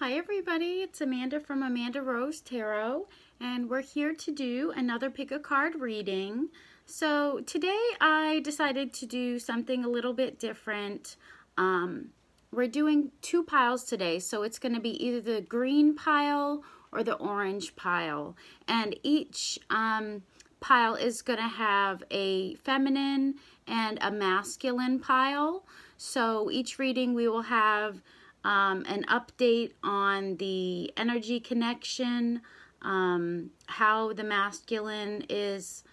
Hi everybody, it's Amanda from Amanda Rose Tarot and we're here to do another pick a card reading. So today I decided to do something a little bit different. Um, we're doing two piles today so it's going to be either the green pile or the orange pile and each um, pile is going to have a feminine and a masculine pile. So each reading we will have um, an update on the energy connection, um, how the masculine is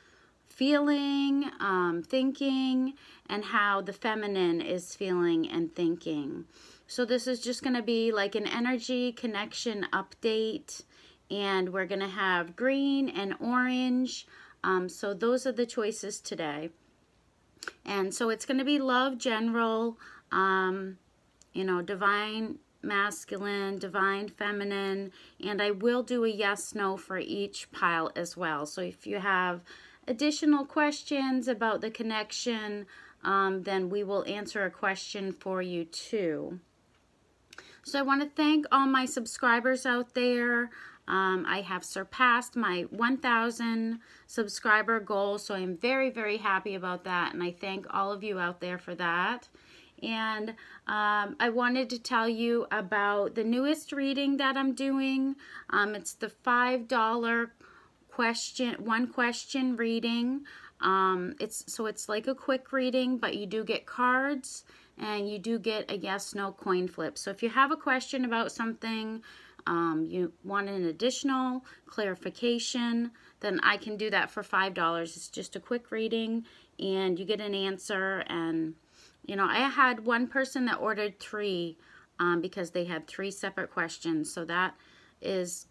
feeling, um, thinking, and how the feminine is feeling and thinking. So this is just going to be like an energy connection update and we're going to have green and orange. Um, so those are the choices today. And so it's going to be love general, um, you know, divine masculine, divine feminine, and I will do a yes, no for each pile as well. So if you have additional questions about the connection, um, then we will answer a question for you too. So I want to thank all my subscribers out there. Um, I have surpassed my 1,000 subscriber goal, so I'm very, very happy about that, and I thank all of you out there for that and um, I wanted to tell you about the newest reading that I'm doing. Um, it's the $5 question, one question reading. Um, it's So it's like a quick reading, but you do get cards and you do get a yes, no coin flip. So if you have a question about something, um, you want an additional clarification, then I can do that for $5. It's just a quick reading and you get an answer and you know, I had one person that ordered three um, because they had three separate questions. So that is,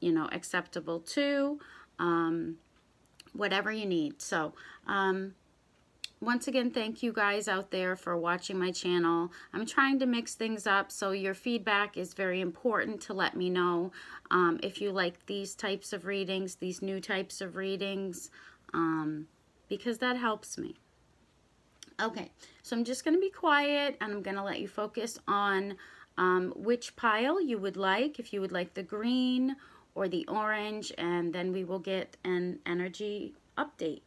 you know, acceptable too. Um, whatever you need. So, um, once again, thank you guys out there for watching my channel. I'm trying to mix things up, so your feedback is very important to let me know um, if you like these types of readings, these new types of readings, um, because that helps me. Okay, so I'm just going to be quiet and I'm going to let you focus on um, which pile you would like, if you would like the green or the orange, and then we will get an energy update.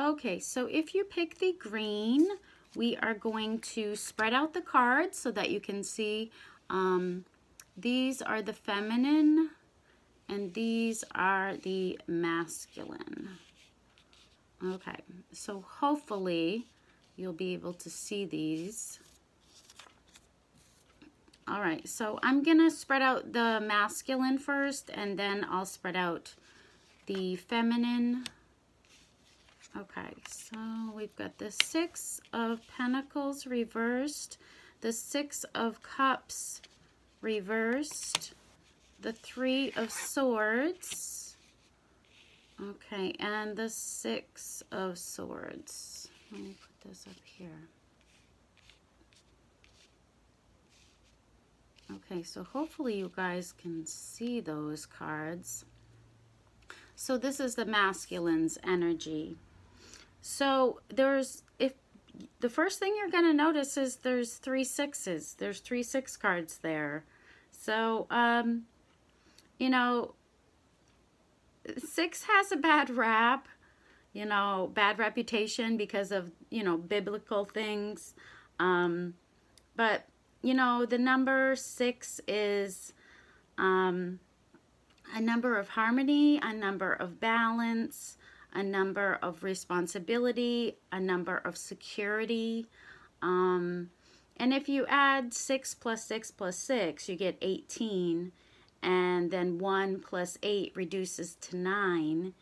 Okay, so if you pick the green, we are going to spread out the cards so that you can see um, these are the feminine and these are the masculine. Okay, so hopefully you'll be able to see these. All right, so I'm gonna spread out the masculine first and then I'll spread out the feminine Okay, so we've got the Six of Pentacles reversed, the Six of Cups reversed, the Three of Swords, okay, and the Six of Swords. Let me put this up here. Okay, so hopefully you guys can see those cards. So this is the masculine's energy. So there's, if the first thing you're going to notice is there's three sixes. There's three six cards there. So, um, you know, six has a bad rap, you know, bad reputation because of, you know, biblical things. Um, but, you know, the number six is um, a number of harmony, a number of balance, a number of responsibility, a number of security. Um, and if you add 6 plus 6 plus 6, you get 18. And then 1 plus 8 reduces to 9.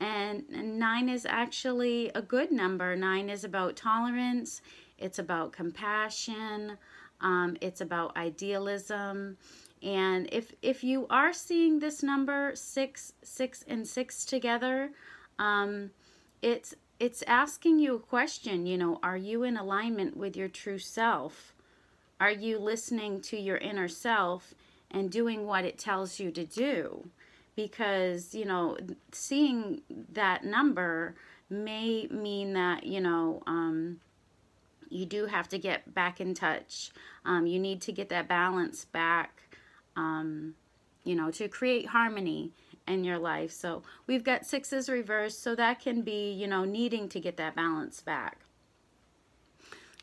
And 9 is actually a good number. 9 is about tolerance. It's about compassion. Um, it's about idealism. And if, if you are seeing this number, 6, 6, and 6 together, um, it's it's asking you a question, you know, are you in alignment with your true self? Are you listening to your inner self and doing what it tells you to do? Because, you know, seeing that number may mean that, you know, um, you do have to get back in touch. Um, you need to get that balance back, um, you know, to create harmony in your life. So we've got sixes reversed, so that can be, you know, needing to get that balance back.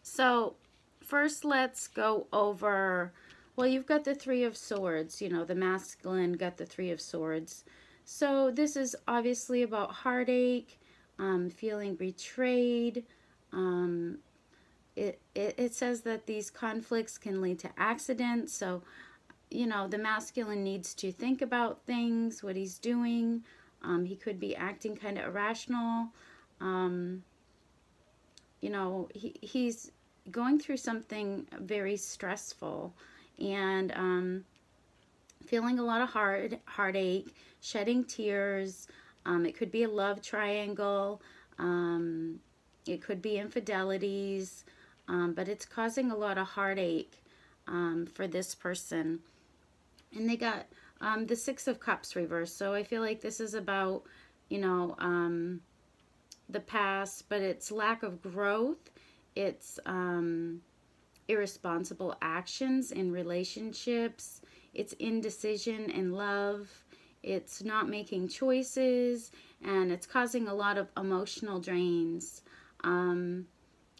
So first let's go over, well, you've got the Three of Swords, you know, the masculine got the Three of Swords. So this is obviously about heartache, um, feeling betrayed. Um, it, it, it says that these conflicts can lead to accidents. So you know, the masculine needs to think about things, what he's doing. Um, he could be acting kind of irrational. Um, you know, he, he's going through something very stressful and um, feeling a lot of heart, heartache, shedding tears. Um, it could be a love triangle. Um, it could be infidelities, um, but it's causing a lot of heartache for this person. And they got um, the Six of Cups reversed. So I feel like this is about, you know, um, the past, but it's lack of growth. It's um, irresponsible actions in relationships. It's indecision in love. It's not making choices. And it's causing a lot of emotional drains. Um,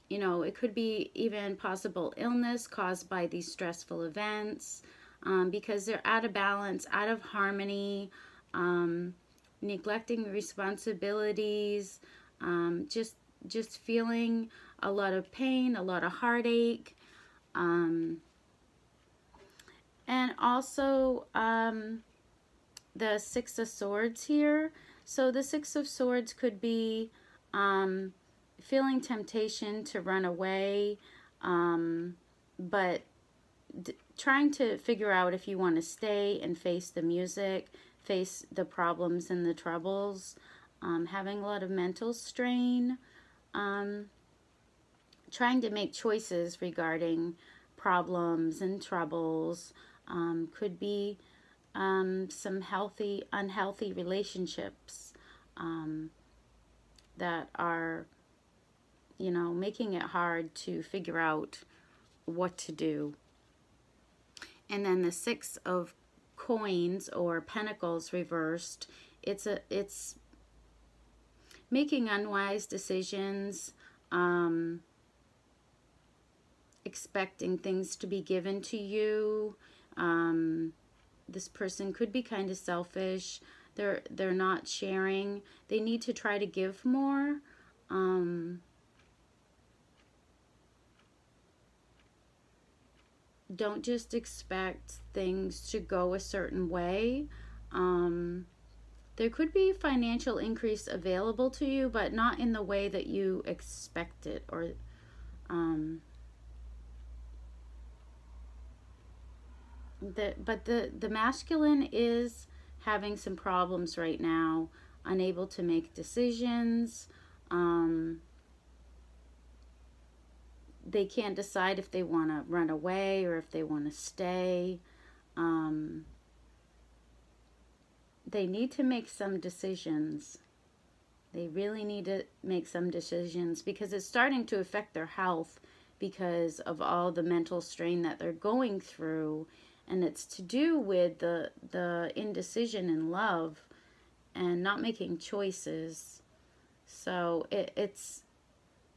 you know, it could be even possible illness caused by these stressful events um, because they're out of balance, out of harmony, um, neglecting responsibilities, um, just just feeling a lot of pain, a lot of heartache, um, and also um, the Six of Swords here. So the Six of Swords could be um, feeling temptation to run away, but trying to figure out if you want to stay and face the music, face the problems and the troubles, um, having a lot of mental strain, um, trying to make choices regarding problems and troubles, um, could be um, some healthy, unhealthy relationships um, that are, you know, making it hard to figure out what to do and then the six of coins or pentacles reversed it's a it's making unwise decisions um, expecting things to be given to you. Um, this person could be kind of selfish. They're they're not sharing. They need to try to give more. Um, don't just expect things to go a certain way. Um, there could be financial increase available to you, but not in the way that you expect it or um, the, but the, the masculine is having some problems right now, unable to make decisions, um, they can't decide if they want to run away or if they want to stay. Um, they need to make some decisions. They really need to make some decisions because it's starting to affect their health because of all the mental strain that they're going through. And it's to do with the, the indecision in love and not making choices. So it, it's,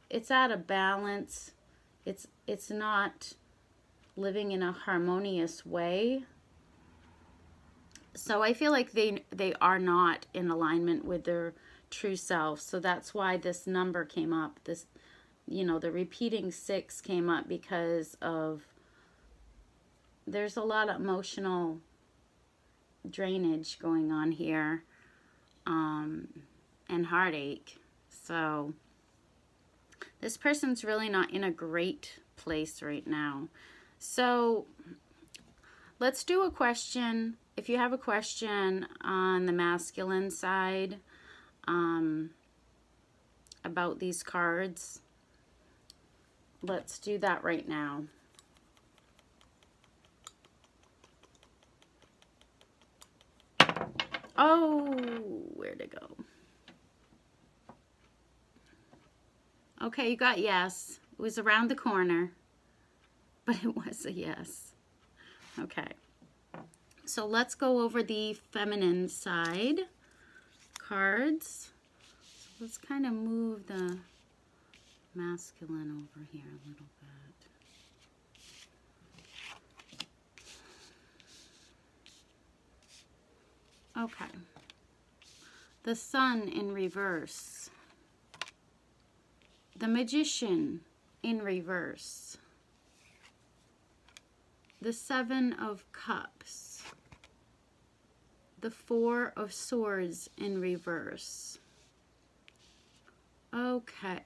it's out of balance it's it's not living in a harmonious way. So I feel like they they are not in alignment with their true self. So that's why this number came up. This you know, the repeating 6 came up because of there's a lot of emotional drainage going on here um, and heartache. So this person's really not in a great place right now. So let's do a question. If you have a question on the masculine side, um, about these cards. Let's do that right now. Oh, where'd it go? Okay, you got yes. It was around the corner, but it was a yes. Okay. So let's go over the feminine side cards. So let's kind of move the masculine over here a little bit. Okay. The sun in reverse. The magician in reverse. The seven of cups. The four of swords in reverse. Okay.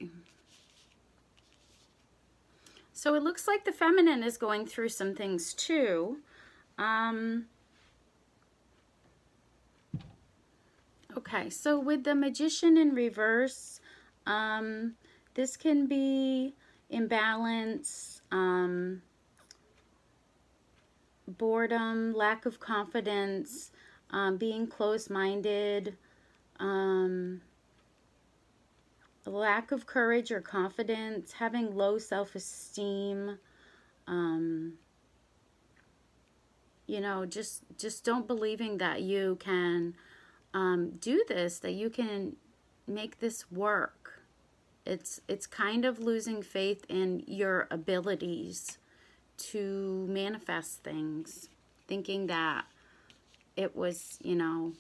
So it looks like the feminine is going through some things too. Um, okay, so with the magician in reverse, um, this can be imbalance, um, boredom, lack of confidence, um, being closed-minded, um, lack of courage or confidence, having low self-esteem, um, you know, just just don't believing that you can um, do this, that you can make this work. It's, it's kind of losing faith in your abilities to manifest things, thinking that it was, you know,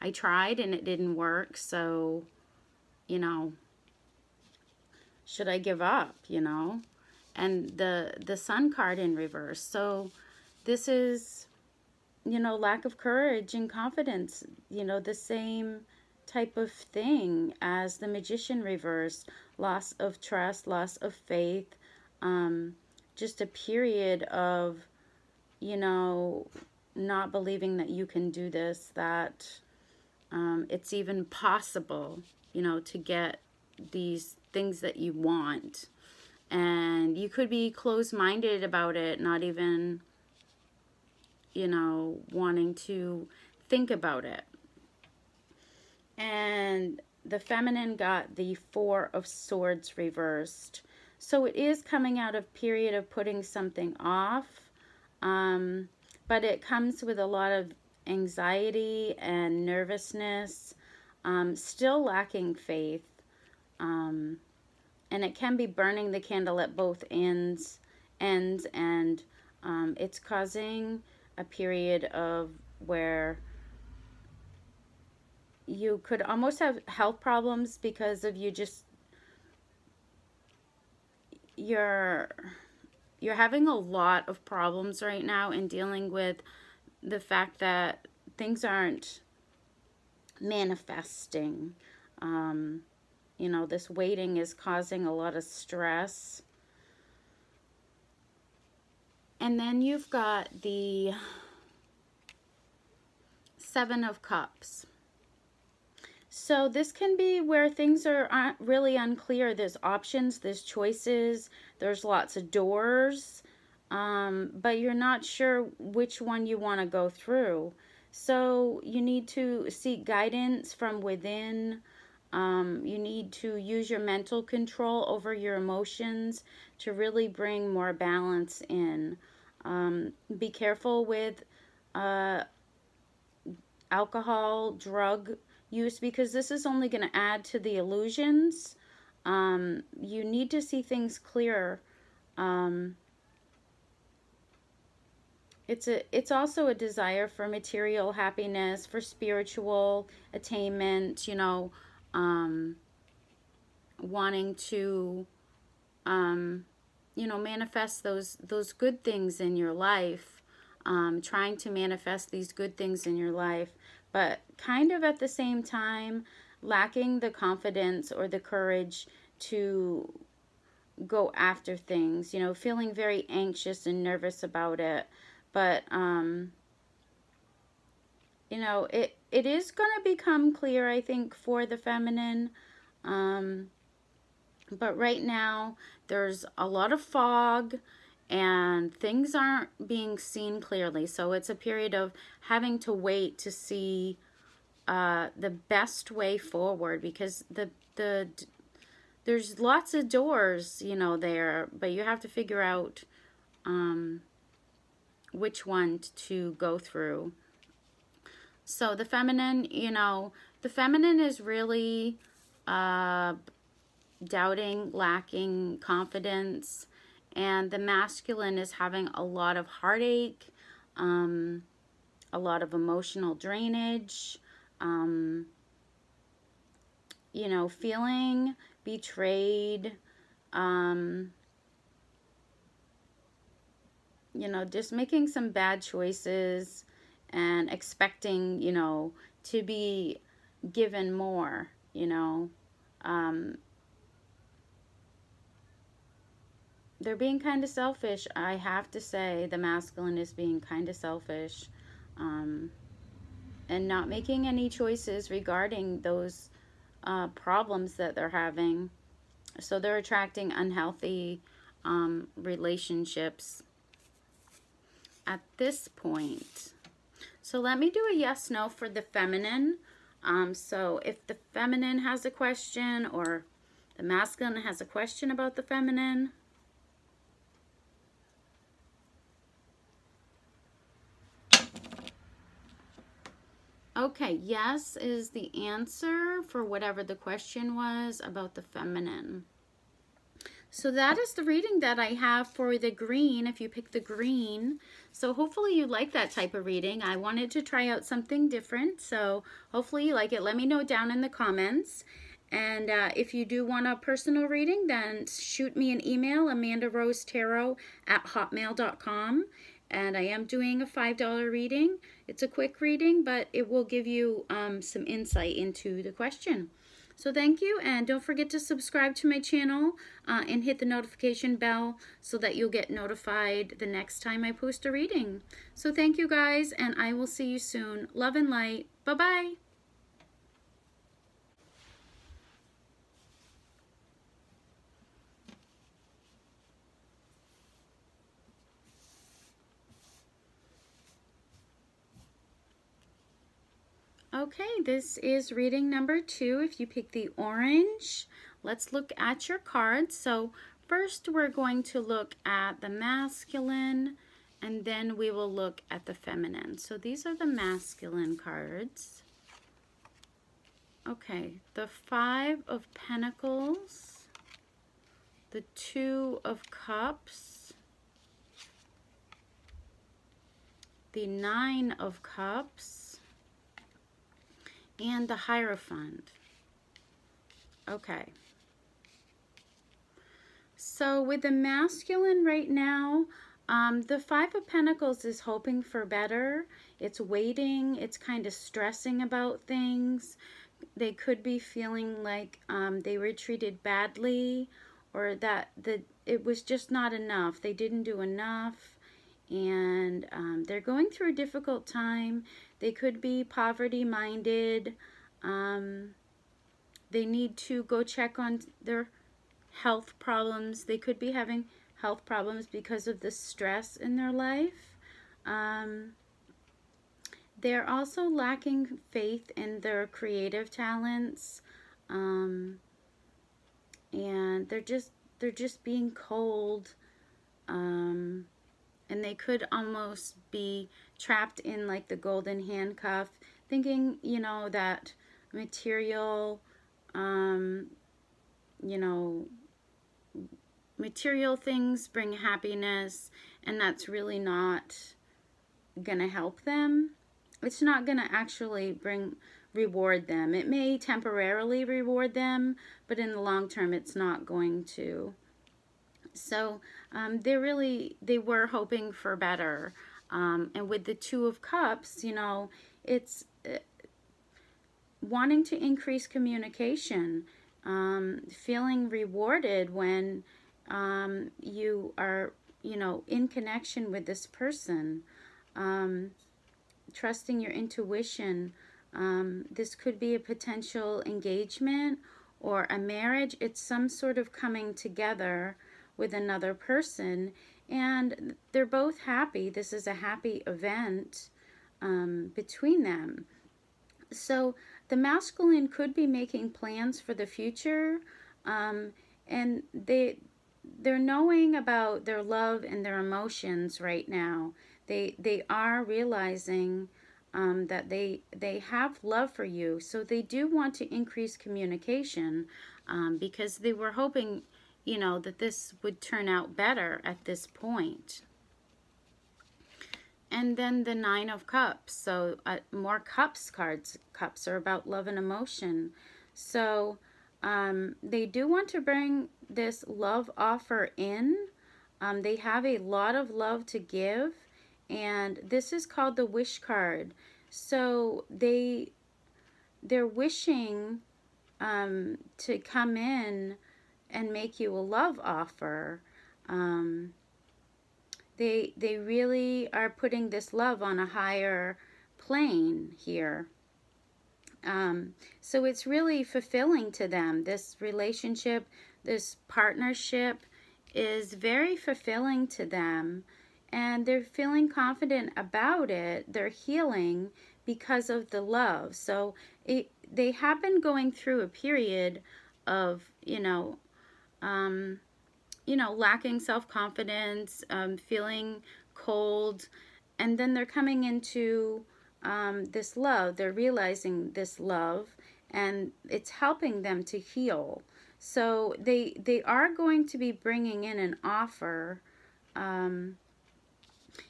I tried and it didn't work, so, you know, should I give up, you know? And the, the sun card in reverse. So this is, you know, lack of courage and confidence, you know, the same type of thing as the magician reversed loss of trust loss of faith um, just a period of you know not believing that you can do this that um, it's even possible you know to get these things that you want. And you could be closed-minded about it not even you know wanting to think about it and the feminine got the four of swords reversed. So it is coming out of period of putting something off um, but it comes with a lot of anxiety and nervousness um, still lacking faith um, and it can be burning the candle at both ends ends and um, it's causing a period of where you could almost have health problems because of you just you're you're having a lot of problems right now in dealing with the fact that things aren't manifesting. Um, you know this waiting is causing a lot of stress. And then you've got the seven of cups so this can be where things are really unclear. There's options, there's choices, there's lots of doors, um, but you're not sure which one you want to go through. So you need to seek guidance from within. Um, you need to use your mental control over your emotions to really bring more balance in. Um, be careful with uh, alcohol, drug use because this is only going to add to the illusions. Um, you need to see things clearer. Um, it's a it's also a desire for material happiness, for spiritual attainment, you know, um, wanting to um, you know, manifest those those good things in your life, um, trying to manifest these good things in your life but kind of at the same time lacking the confidence or the courage to go after things, you know, feeling very anxious and nervous about it. But, um, you know, it, it is going to become clear, I think, for the feminine. Um, But right now, there's a lot of fog and things aren't being seen clearly. So it's a period of having to wait to see uh, the best way forward because the the there's lots of doors, you know, there, but you have to figure out um, which one to go through. So the feminine, you know, the feminine is really uh, doubting, lacking confidence, and the masculine is having a lot of heartache, um, a lot of emotional drainage, um, you know, feeling betrayed, um, you know, just making some bad choices and expecting, you know, to be given more, you know. Um, they're being kind of selfish. I have to say the masculine is being kind of selfish um, and not making any choices regarding those uh, problems that they're having. So they're attracting unhealthy um, relationships at this point. So let me do a yes, no for the feminine. Um, so if the feminine has a question or the masculine has a question about the feminine, Okay, yes is the answer for whatever the question was about the feminine. So that is the reading that I have for the green, if you pick the green. So hopefully you like that type of reading. I wanted to try out something different, so hopefully you like it. Let me know down in the comments. And uh, if you do want a personal reading, then shoot me an email, amandarosetarot at hotmail.com and I am doing a $5 reading. It's a quick reading, but it will give you um, some insight into the question. So thank you, and don't forget to subscribe to my channel uh, and hit the notification bell so that you'll get notified the next time I post a reading. So thank you guys, and I will see you soon. Love and light. Bye-bye. Okay, this is reading number two. If you pick the orange, let's look at your cards. So first we're going to look at the masculine and then we will look at the feminine. So these are the masculine cards. Okay, the Five of Pentacles, the Two of Cups, the Nine of Cups, and the Hierophant. Okay. So with the masculine right now, um, the Five of Pentacles is hoping for better. It's waiting. It's kind of stressing about things. They could be feeling like um, they were treated badly or that the it was just not enough. They didn't do enough and um, they're going through a difficult time. They could be poverty minded. Um, they need to go check on their health problems. They could be having health problems because of the stress in their life. Um, they're also lacking faith in their creative talents. Um, and they're just they're just being cold. Um, and they could almost be trapped in like the golden handcuff thinking you know that material um you know material things bring happiness and that's really not gonna help them. It's not gonna actually bring reward them. It may temporarily reward them but in the long term it's not going to. So um, they really, they were hoping for better. Um, and with the Two of Cups, you know, it's uh, wanting to increase communication, um, feeling rewarded when um, you are, you know, in connection with this person, um, trusting your intuition. Um, this could be a potential engagement or a marriage, it's some sort of coming together with another person and they're both happy. This is a happy event um, between them. So the masculine could be making plans for the future um, and they they're knowing about their love and their emotions right now. They they are realizing um, that they they have love for you. So they do want to increase communication um, because they were hoping, you know, that this would turn out better at this point. And then the Nine of Cups. So uh, more Cups cards. Cups are about love and emotion. So um, they do want to bring this love offer in. Um, they have a lot of love to give and this is called the wish card so they they're wishing um, to come in and make you a love offer um, they they really are putting this love on a higher plane here um, so it's really fulfilling to them this relationship this partnership is very fulfilling to them and they're feeling confident about it. They're healing because of the love. So it, they have been going through a period of, you know, um, you know, lacking self-confidence, um, feeling cold, and then they're coming into um, this love. They're realizing this love, and it's helping them to heal. So they they are going to be bringing in an offer um,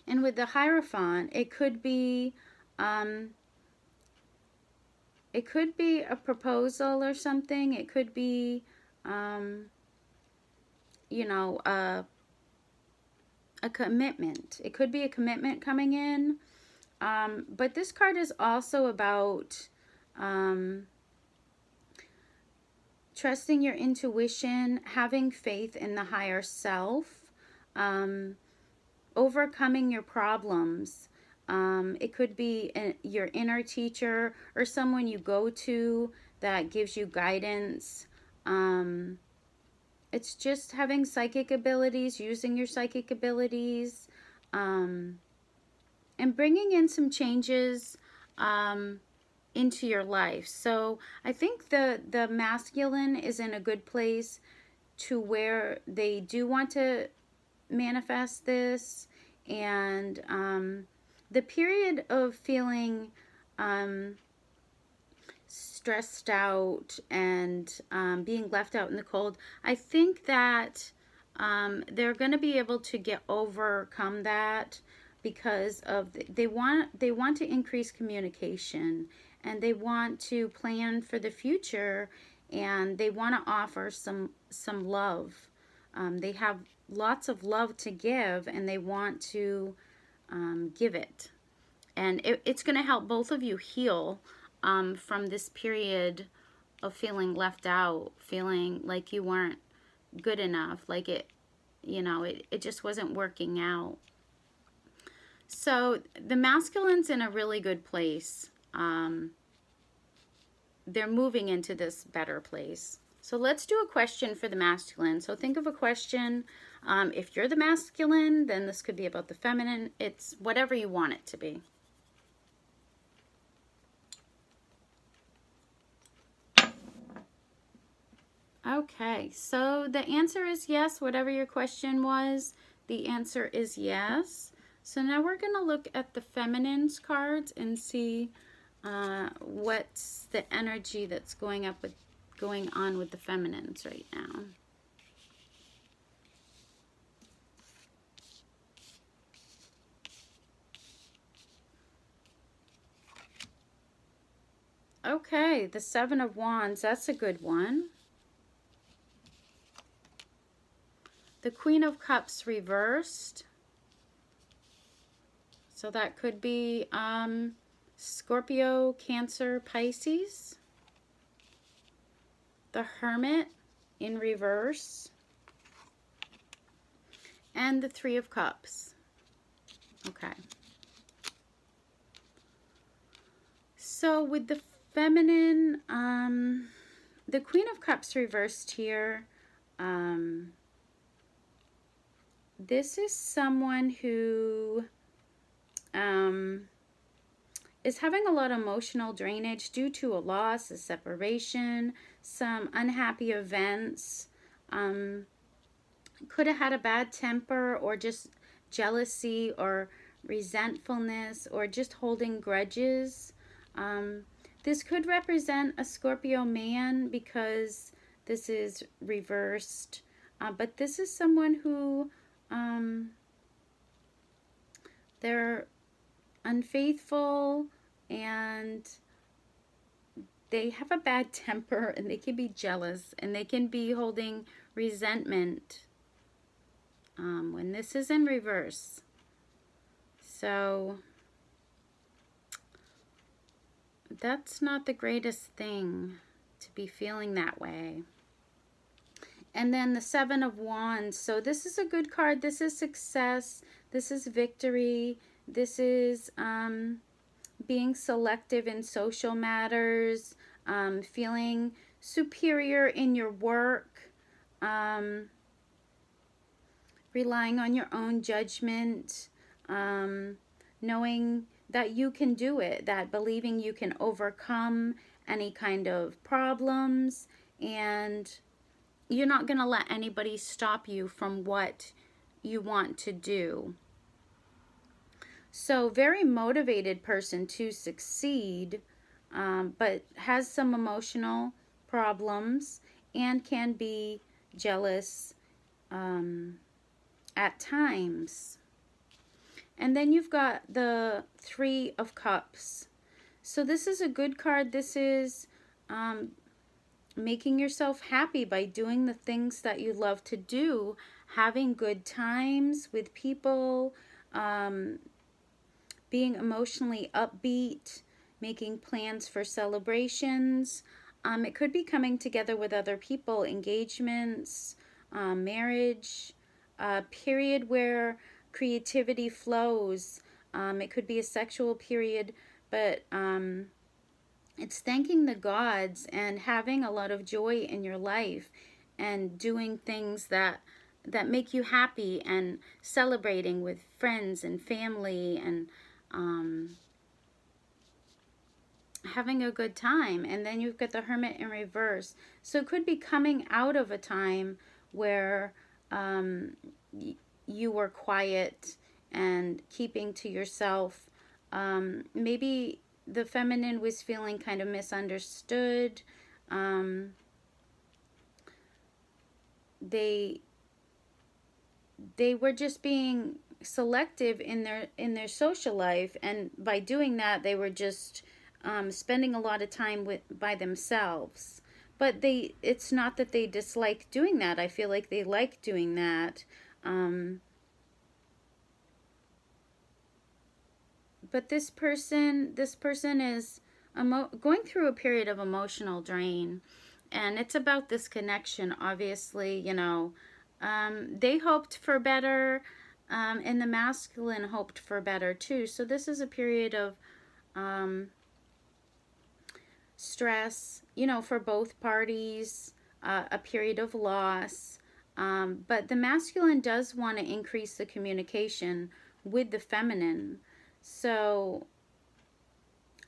and with the Hierophant, it could be, um, it could be a proposal or something. It could be, um, you know, a, a commitment. It could be a commitment coming in. Um, but this card is also about um, trusting your intuition, having faith in the higher self, um, overcoming your problems. Um, it could be a, your inner teacher or someone you go to that gives you guidance. It's just having psychic abilities, using your psychic abilities, um, and bringing in some changes um, into your life. So I think the, the masculine is in a good place to where they do want to manifest this and um, the period of feeling um, stressed out and um, being left out in the cold, I think that um, they're going to be able to get overcome that because of they want they want to increase communication and they want to plan for the future and they want to offer some some love um, they have lots of love to give and they want to um, give it. And it, it's going to help both of you heal um, from this period of feeling left out, feeling like you weren't good enough, like it, you know, it, it just wasn't working out. So the masculine's in a really good place. Um, they're moving into this better place. So let's do a question for the masculine. So think of a question. Um, if you're the masculine, then this could be about the feminine. It's whatever you want it to be. Okay, so the answer is yes. Whatever your question was, the answer is yes. So now we're going to look at the feminine's cards and see uh, what's the energy that's going up with going on with the feminines right now. Okay, the Seven of Wands, that's a good one. The Queen of Cups reversed. So that could be um, Scorpio, Cancer, Pisces the Hermit in reverse, and the Three of Cups. Okay. So with the feminine, um, the Queen of Cups reversed here. Um, this is someone who um, is having a lot of emotional drainage due to a loss, a separation, some unhappy events. Um, could have had a bad temper or just jealousy or resentfulness or just holding grudges. Um, this could represent a Scorpio man because this is reversed. Uh, but this is someone who um, they're unfaithful and they have a bad temper and they can be jealous and they can be holding resentment um, when this is in reverse. So that's not the greatest thing to be feeling that way. And then the Seven of Wands. So this is a good card. This is success. This is victory. This is um, being selective in social matters, um, feeling superior in your work, um, relying on your own judgment, um, knowing that you can do it, that believing you can overcome any kind of problems, and you're not going to let anybody stop you from what you want to do. So very motivated person to succeed, um, but has some emotional problems and can be jealous um, at times. And then you've got the Three of Cups. So this is a good card. This is um, making yourself happy by doing the things that you love to do, having good times with people, um, being emotionally upbeat, making plans for celebrations. Um, it could be coming together with other people, engagements, um, marriage, a period where creativity flows. Um, it could be a sexual period, but um, it's thanking the gods and having a lot of joy in your life and doing things that that make you happy and celebrating with friends and family and um, having a good time. And then you've got the Hermit in reverse. So it could be coming out of a time where um, you were quiet and keeping to yourself. Um, maybe the feminine was feeling kind of misunderstood. Um, they they were just being selective in their in their social life and by doing that they were just um, spending a lot of time with by themselves. But they it's not that they dislike doing that. I feel like they like doing that. Um, but this person this person is going through a period of emotional drain and it's about this connection obviously you know um, they hoped for better um, and the masculine hoped for better too. So this is a period of um, stress, you know, for both parties, uh, a period of loss. Um, but the masculine does want to increase the communication with the feminine. So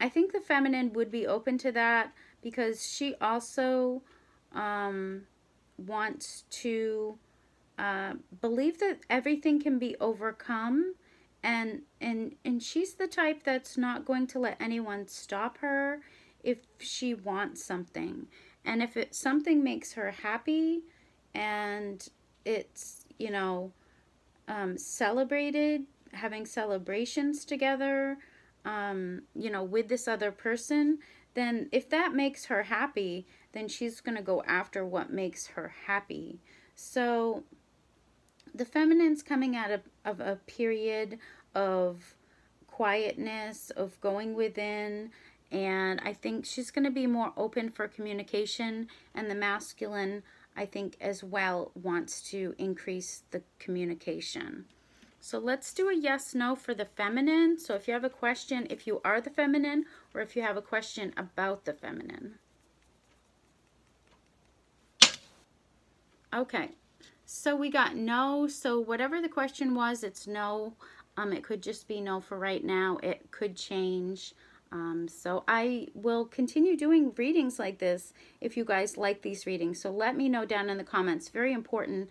I think the feminine would be open to that because she also um, wants to uh, believe that everything can be overcome and and and she's the type that's not going to let anyone stop her if she wants something. And if it something makes her happy and it's you know um, celebrated having celebrations together um, you know with this other person then if that makes her happy then she's going to go after what makes her happy so the feminine's coming out of, of a period of quietness, of going within, and I think she's going to be more open for communication, and the masculine, I think, as well, wants to increase the communication. So let's do a yes, no for the feminine. So if you have a question, if you are the feminine, or if you have a question about the feminine. Okay, so we got no. So whatever the question was, it's no. Um, it could just be no for right now. It could change. Um, so I will continue doing readings like this if you guys like these readings. So let me know down in the comments. Very important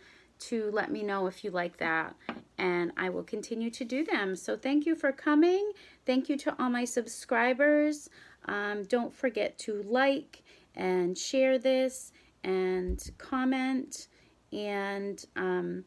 to let me know if you like that and I will continue to do them. So thank you for coming. Thank you to all my subscribers. Um, don't forget to like and share this and comment. And um,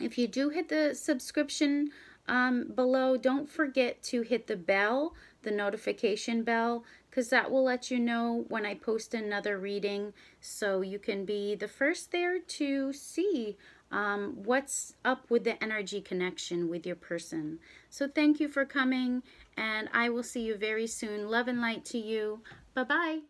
if you do hit the subscription um, below, don't forget to hit the bell, the notification bell, because that will let you know when I post another reading so you can be the first there to see um, what's up with the energy connection with your person. So thank you for coming and I will see you very soon. Love and light to you. Bye-bye.